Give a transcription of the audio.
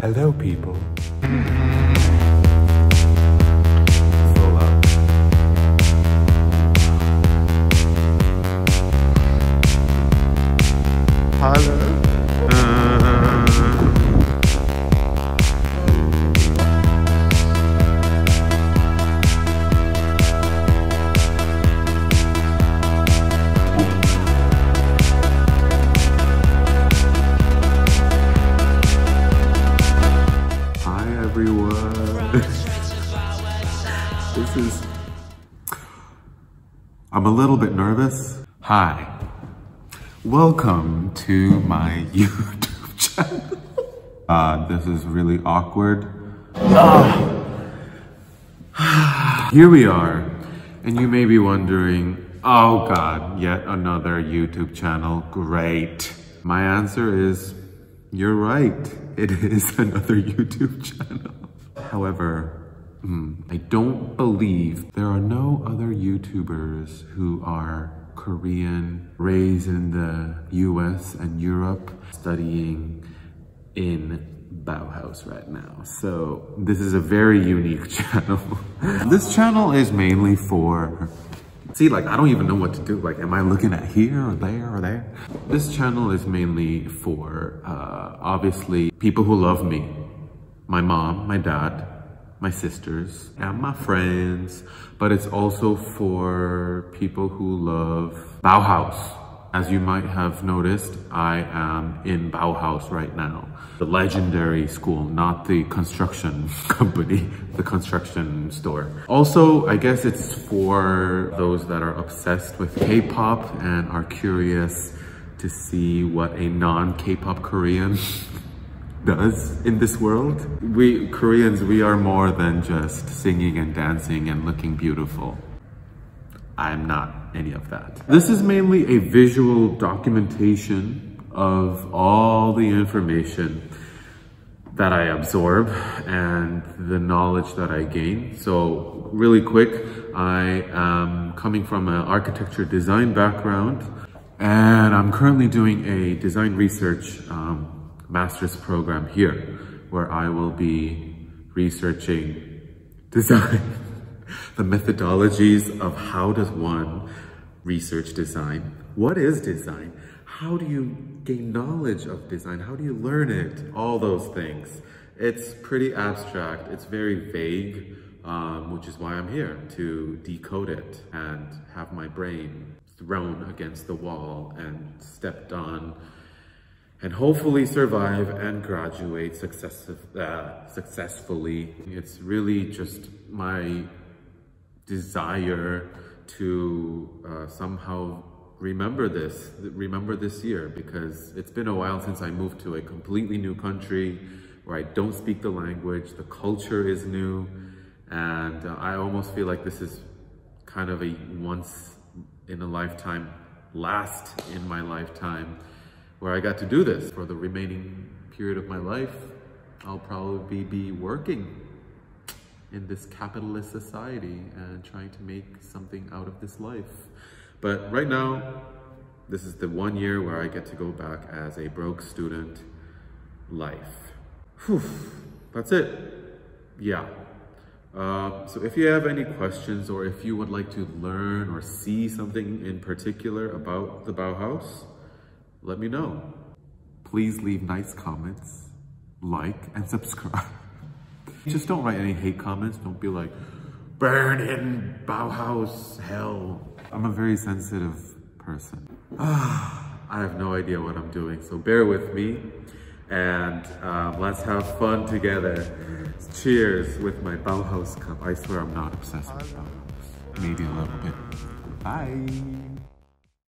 Hello, people. Everyone. this is. I'm a little bit nervous. Hi. Welcome to my YouTube channel. Uh, this is really awkward. Here we are, and you may be wondering, oh god, yet another YouTube channel. Great. My answer is, you're right. It is another YouTube channel. However, hmm, I don't believe there are no other YouTubers who are Korean, raised in the US and Europe, studying in Bauhaus right now. So this is a very unique channel. this channel is mainly for See, like, I don't even know what to do. Like, am I looking at here or there or there? This channel is mainly for, uh, obviously, people who love me. My mom, my dad, my sisters, and my friends. But it's also for people who love Bauhaus. As you might have noticed, I am in Bauhaus right now. The legendary school, not the construction company, the construction store. Also, I guess it's for those that are obsessed with K-pop and are curious to see what a non-K-pop Korean does in this world. We Koreans, we are more than just singing and dancing and looking beautiful. I'm not any of that. This is mainly a visual documentation of all the information that I absorb and the knowledge that I gain. So really quick, I am coming from an architecture design background and I'm currently doing a design research um, master's program here where I will be researching design, the methodologies of how does one research design? What is design? How do you gain knowledge of design? How do you learn it? All those things. It's pretty abstract. It's very vague, um, which is why I'm here to decode it and have my brain thrown against the wall and stepped on and hopefully survive and graduate uh, successfully. It's really just my desire to uh, somehow remember this, remember this year, because it's been a while since I moved to a completely new country where I don't speak the language, the culture is new, and uh, I almost feel like this is kind of a once in a lifetime, last in my lifetime, where I got to do this for the remaining period of my life. I'll probably be working in this capitalist society and trying to make something out of this life. But right now, this is the one year where I get to go back as a broke student life. Whew, that's it. Yeah. Uh, so if you have any questions or if you would like to learn or see something in particular about the Bauhaus, let me know. Please leave nice comments, like, and subscribe. Just don't write any hate comments. Don't be like, burn in Bauhaus hell. I'm a very sensitive person. I have no idea what I'm doing, so bear with me and um, let's have fun together. Cheers with my Bauhaus cup. I swear I'm not obsessed with Bauhaus. Maybe a little bit. Bye.